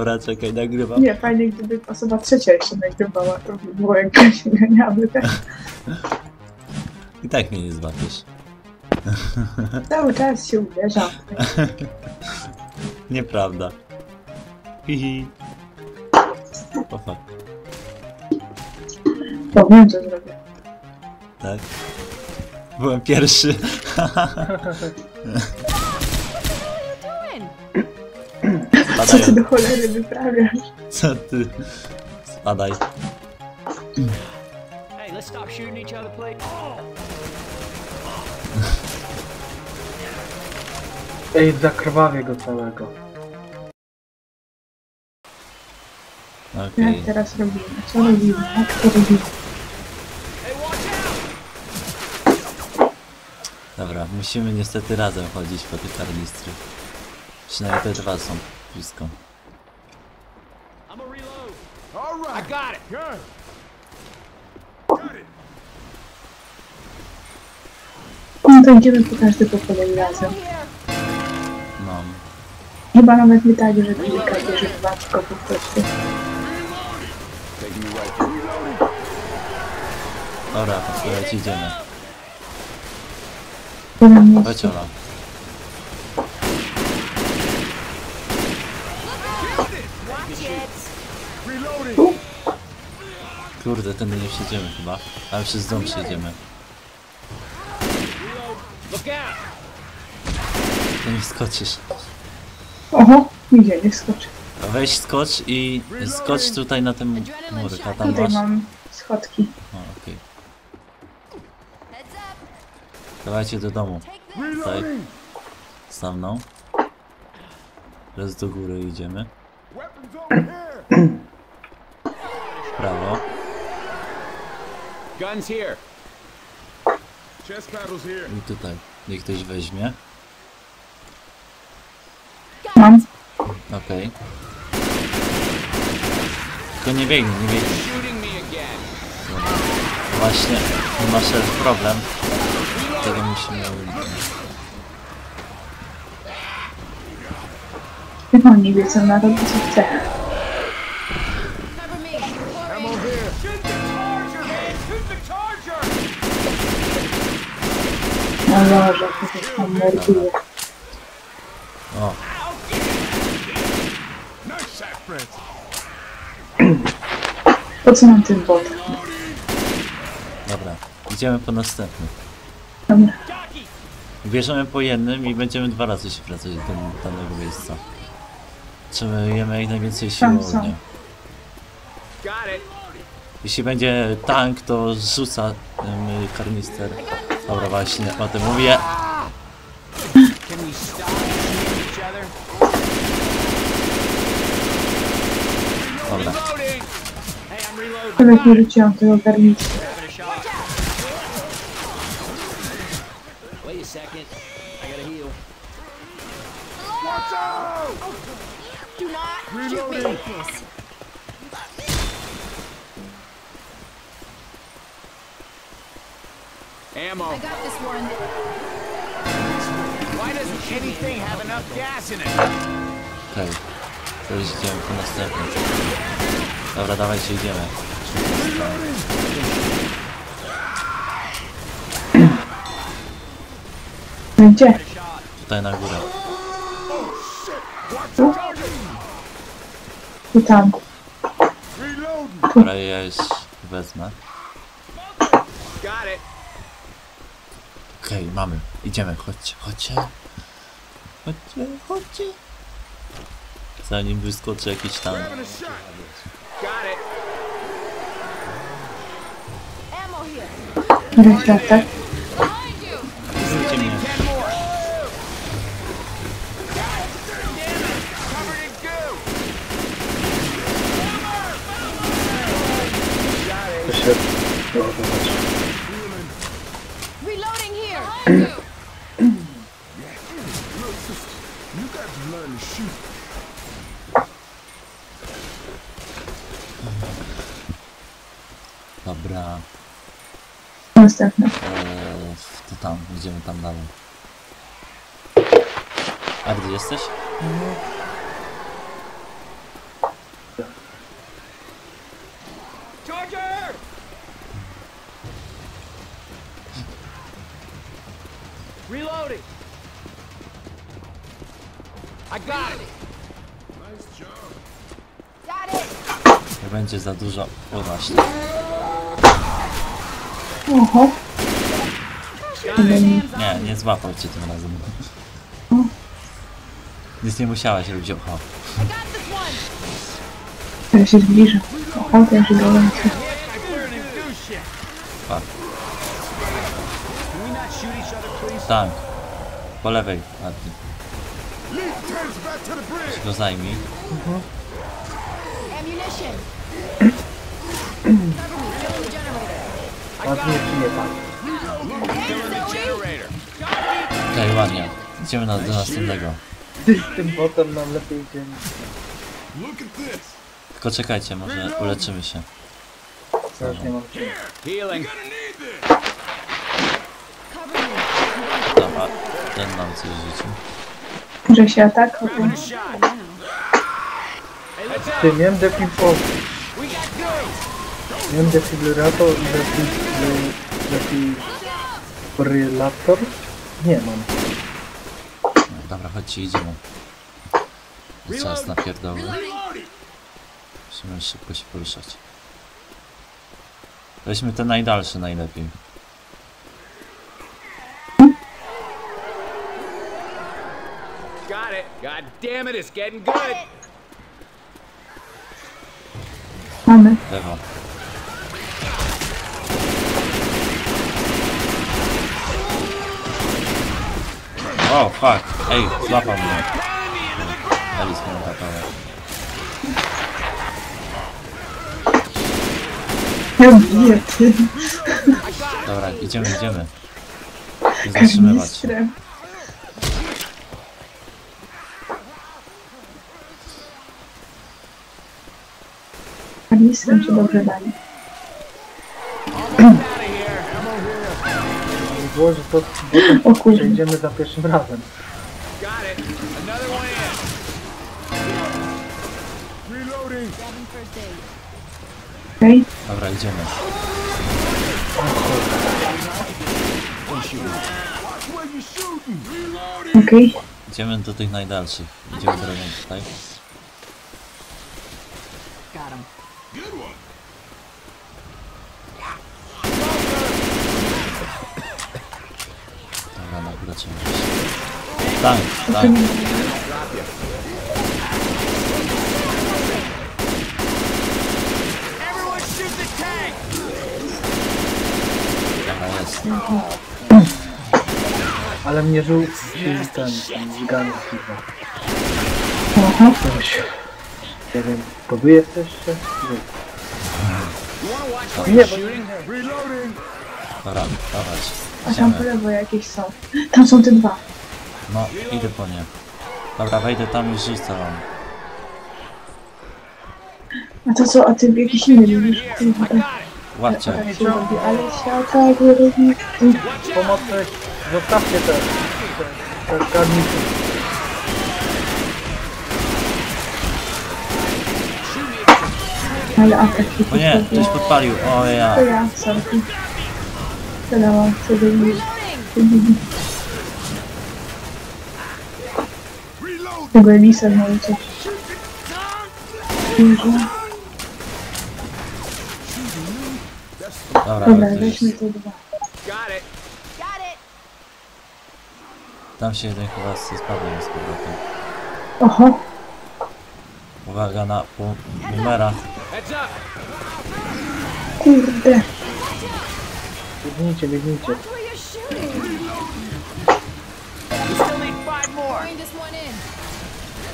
Dobra, czekaj, nagrywam. Nie, fajnie gdyby osoba trzecia jeszcze nagrywała, to by było jak się ganiamy. Tak? I tak mnie nie złapiesz. Cały czas się uderzam. Nieprawda. Hihi. O fuck, Powiem, co zrobię. tak? Byłem pierwszy. Co ty do cholery wyprawiasz? Co ty? Spadaj. Hey, let's stop shooting each other, please. Ej, zakrwawię go całego. Okej. Jak teraz robimy? Co robimy? Jak to robimy? Hey, watch out! Dobra, musimy niestety razem chodzić po tych karnistry. Przynajmniej te dwa są blisko. I'm gonna reload. All right. I got it. Good. No to idziemy po każdy po kolei razem. No. Chyba nawet nie tak, że kilka bierze dwa, tylko po prostu. Dobra, słuchajcie, idziemy. Chodź. Ola. Kurde, tędy nie przejdziemy chyba. Ale przez dom przejdziemy. To nie skoczysz. Oho, nigdzie nie skoczy. Weź skocz i skocz tutaj na ten murek, a tam Tutaj masz... mam schodki. O, okej. Dawajcie do domu. Tutaj. Za mną. Teraz do góry idziemy. W prawo. Guns here. Chest paddles here. I tutaj. Niech ktoś weźmie. Mam. Okej. Tylko nie biegnij, nie again. Właśnie, masz problem. Tego musimy uniknąć. Jak oni wiedzą na to, co chcę. Ammo here. Shoot the charger, man! Shoot the charger! No Boże, przecież tam morduje. O. Po co nam ten bot? dobra. Idziemy po następny. Dobra. Bierzemy po jednym i będziemy dwa razy się wracać do danego miejsca. Potrzebujemy jak najwięcej it. Jeśli będzie tank, to rzuca um, karnister. Dobra, właśnie o tym mówię. Dobra. Reloading! Hey, I'm reloading. Nawet nie rzuciłam tego garnicy. Reloading. Ammo. I got this one. Why doesn't anything have enough gas in it? Okej. To już idziemy po następny. Dobra, dawajcie, idziemy. Gdzie? Tutaj na górę. I tam. Dobra, ja już wezmę. Got it. Okej, mamy. Idziemy, chodźcie, chodźcie. Chodźcie, chodźcie. Zanim wyskoczy jakiś tank. Having to shoot. Dobra. Następne. Eee, to tam, idziemy tam dalej. A gdzie jesteś? Reloading. I got it. Nice job. Got it. Nie będzie za dużo. O właśnie. Oho. Nie, nie złapał cię tym razem. Nic nie musiałaś robić oho. Ja się zbliżę. Oho, ja się gorąco. Tank. Po lewej, bridge. Go zajmij. Generator. Ładnie pan? Okej, ładnie. Idziemy na, do następnego. Ty z tym botem nam lepiej idzie. Tylko czekajcie, może uleczymy się. Już nie mam Dobra, ten nam coś rzucił. Że się atak, Ty, miałem defib... O, We got goods. miałem defibrylator i defib... Defibrylator? Nie mam. No, dobra, chodźcie, idziemy. Czas na pierdoły. Musimy szybko się poruszać. Weźmy te najdalsze najlepiej. Got it. God damn it, it's getting good. Mamy. Lewo. O, fuck. Ej, złapał mnie. Alice mnie złapała. Ja biję ty. Dobra, idziemy, idziemy. Nie zatrzymywać się. Kanistrem się dobrze. Nie było, że to potem O kurde. przejdziemy za pierwszym razem. Got it. Another one in. Reloading. Grabbing first aid. Okej. Dobra, idziemy. Where you shooting. Reloading. Okej. Idziemy do tych najdalszych. Idziemy drogą tutaj. Got him. Good one. Dobra, na górę trzeba Dobra, jest. Ale mnie żół ten, ten zgany chyba. Oho. Coś. Nie wiem, watch where Nie, you're bo. Dobra, dawać. A tam po lewo jakieś są. Tam są te dwa. No, idę po nie. Dobra, wejdę tam i rzucę wam. A to co, a ty jakiś inny it. Łapcie. Się robi, ale się atak robi. Pomocy, zostawcie te, te, te garniki. Ale atak się O nie, ktoś podpalił. O ja. To ja, sorki. Zadałam sobie Reloading. Reload. Tego Elisa znowu coś. Dobra, Dobra, to weźmy te dwa. Tam się jeden chyba z spadłem z powrotem. Oho, Uwaga na pu- numera. Kurde. Biegnijcie, biegnijcie.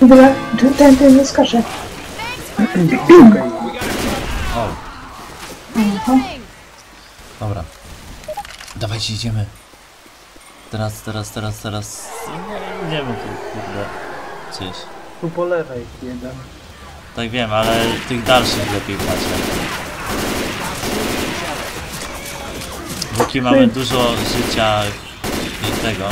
Dobra, ten, ten, ten nie skacze. O, dobra. Dawajcie, idziemy. Teraz, teraz, teraz, teraz. Nie, idziemy tu, kurde. Gdzieś. tu po lewej jeden. Tak wiem, ale tych dalszych lepiej patrzę. Póki mamy dużo życia i tego,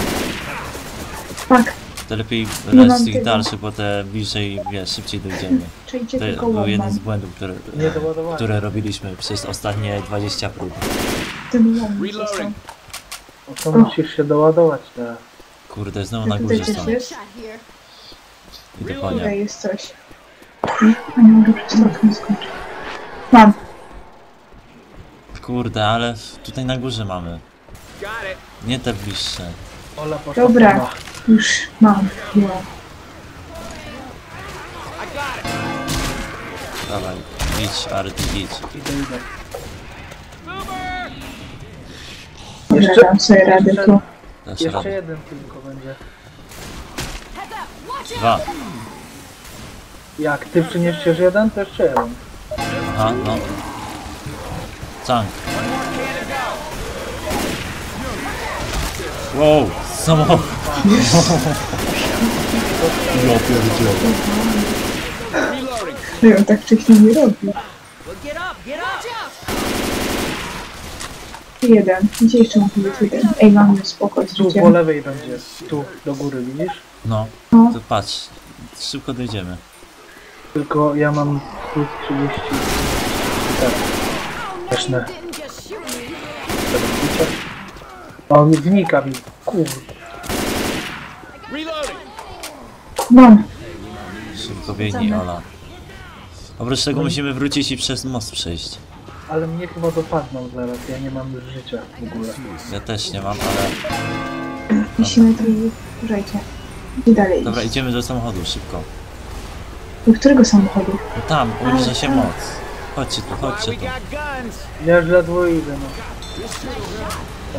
Tak, to lepiej Nie mam z tych tego. dalszych, bo te bliżej, wiesz, szybciej dojdziemy. To tylko był jeden z błędów, które, Nie które robiliśmy przez ostatnie 20 prób. To są. Reloading. No to musisz się doładować teraz. Kurde, znowu na Tutaj górze są. jest? Shot here. Idę po Tutaj jest coś. A nie mogę przez okno skończyć. Mam. Kurde, ale tutaj na górze mamy. Got it. Nie te bliższe. Ola poszła Dobra. sama. Już mam. It. Dawaj, idź, Arty, idź. Idę, idę. Boomer! Dobra, Jeszcze- dam sobie radę tu. Dasz Jeszcze radę. jeden tylko będzie. Dwa. Jak ty przyniesiesz jeden, to jeszcze jeden. Aha, no. Chunk. Wow, samochód. Ja pierdzielę. Że on tak wcześniej nie robił. Jeden. Gdzie jeszcze mógł być jeden? Ej, mamy spoko z Tu po lewej będzie. Tu, do góry, widzisz? No, No. to patrz. Szybko dojdziemy. Tylko ja mam plus 30. Tak. Śmieszne. O, on wnika mi. Kurde. Reloading. Mam. Szybko biegnij, Ola. Oprócz tego musimy wrócić i przez most przejść. Ale mnie chyba dopadną zaraz, ja nie mam już życia w ogóle. Ja też nie mam, ale... Musimy tu... Uważajcie. Gdzie dalej Dobra, iść? idziemy do samochodu, szybko. Do którego samochodu? No tam, ubliża się moc. Chodźcie tu, chodźcie tu. Ja już ledwo idę, no.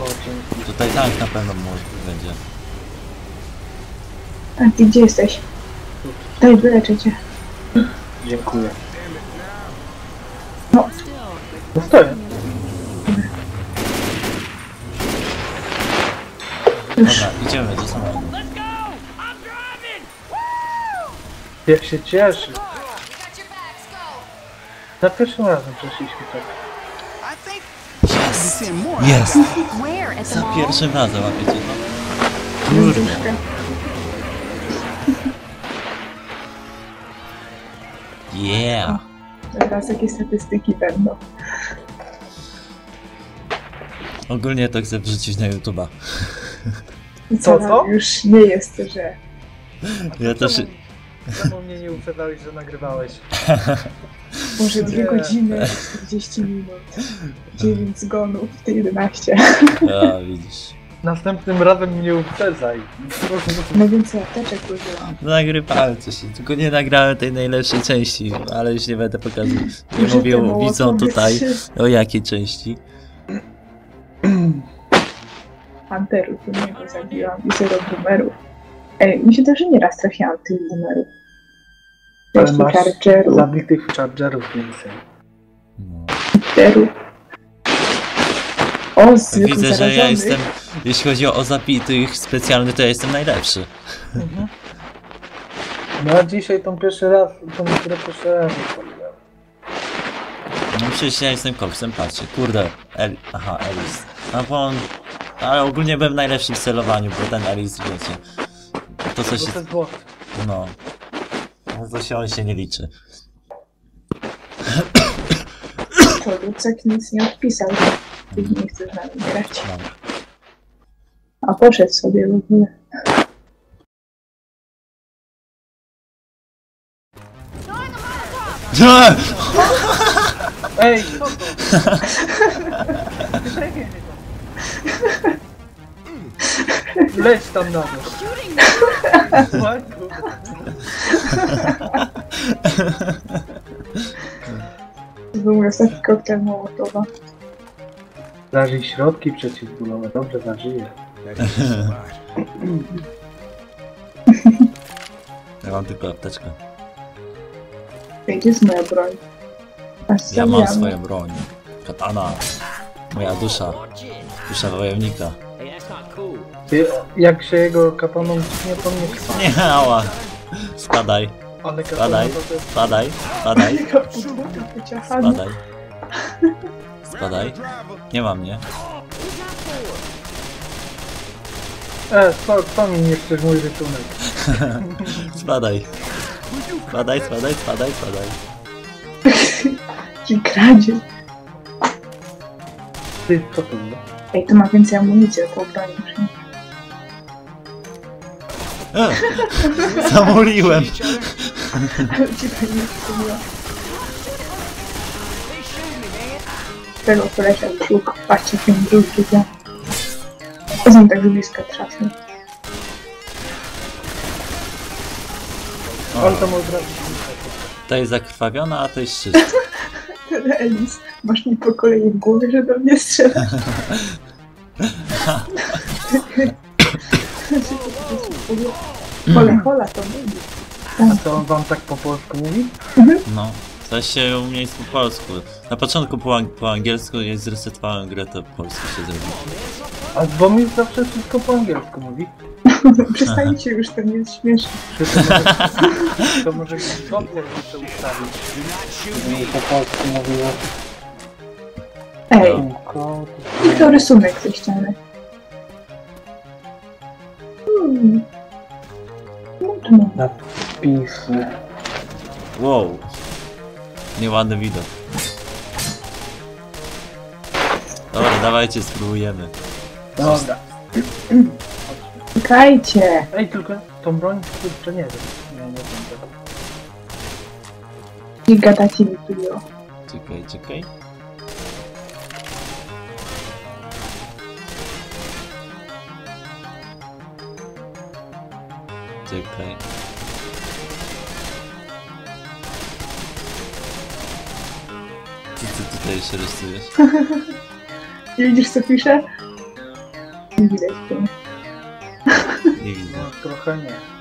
O, dzięki. Tutaj tank na pewno może będzie. A ty gdzie jesteś? Daj, wyleczę cię. Dziękuję. No. No stoję. Już. Dobra, idziemy do samochodu. Jak się cieszy. Za pierwszym razem przeszliśmy tak. Jest! The Za pierwszym razem łapiecie, no. Kurde. Yeah! Teraz jakie statystyki będą. Ogólnie to chcę wrzucić na YouTube'a. I Co, co, co? Już nie jest, że... Ja też... Czemu mnie nie uprzedzałeś, że nagrywałeś? Może dwie Nie. godziny, 40 minut, 9 zgonów, to 11. A, widzisz. Następnym razem mnie uprzedzaj. No więcej apteczek użyłam. Nagrywałem coś, tylko nie nagrałem tej najlepszej części, ale już nie będę pokazywał. Nie mówię, widzą tutaj o jakiej części. Panterów, jednego zabiłam i zero boomerów. Ej, mi się też że nieraz trafiałam tych boomerów. Ale masz chargerów, zabitych chargerów więcej. No. panterów. O, Widzę, że ja jestem, jeśli chodzi o zabitych specjalny, to ja jestem najlepszy. No a dzisiaj tą pierwszy raz, tą grę pierwszy raz odpaliłem. No przecież ja jestem koksem, patrzcie, kurde, El... aha, Elis. No bo on... Ale ogólnie byłem najlepszy w celowaniu, bo ten Elis, wiecie, to co się... to jest złoty. no... To się on się nie liczy. To Lucek nic nie odpisał, nie chce z nami grać. No. A poszedł sobie w ogóle. Nie! Ej, co to? Leć tam na. Matko. To był ostatni koktajl Mołotowa. Zażyj środki przeciwbólowe, dobrze zażyję. Ja mam tylko apteczkę. Gdzie jest moja broń? Aż Ja mam zabijamy. swoją broń. Katana. Moja dusza. Dusza wojownika. Hey, that's not cool. Ty, Jak się jego katoną ciśnie, to mnie trwa. Nie, ała. Spadaj, Ale katana spadaj, to spadaj, spadaj, spadaj. Spadaj. Nie ma mnie. E, co, co mi niszczysz mój rysunek? Spadaj. Spadaj, spadaj, spadaj, spadaj. Jaki kradzie. Ty, co to było? Ej, tu ma więcej amunicji, to broni. E, other? Ale ci to nie wspomniała. Tego poleciał kruk. Patrzcie, jakie drugi ja. Z nim tak z bliska trafny. On to mu od razu Ta jest zakrwawiona, a to jest czysta. Elis, masz mi po kolei w głowie, że do mnie strzela. Hola, hola, to będzie. A to on wam tak po polsku mówi? No. Coś się u mnie jest po polsku. Na początku po, ang- po angielsku, jak zresetowałem grę, to po polsku się zrobiło. A bo mi zawsze wszystko po angielsku mówi. Przestańcie już, to nie jest śmieszne. To może, może Google muszę ustawić. Żeby po polsku mówiło. Ej, i to rysunek ze ściany. Hmm. No to mam. napisy. Wow. Nieładny widok. Dobra, dawajcie, spróbujemy. Dobra. Czekajcie! Ej, tylko tą broń kurczę nie wiem. Nie, nie wiem tego. Nie gadacie mi tu o. Czekaj, czekaj. Czekaj. Co ty tutaj jeszcze rysujesz? Nie widzisz co pisze? Nie widać tu. Nie widzę. No trochę nie.